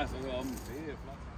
Alltså, om det är flott.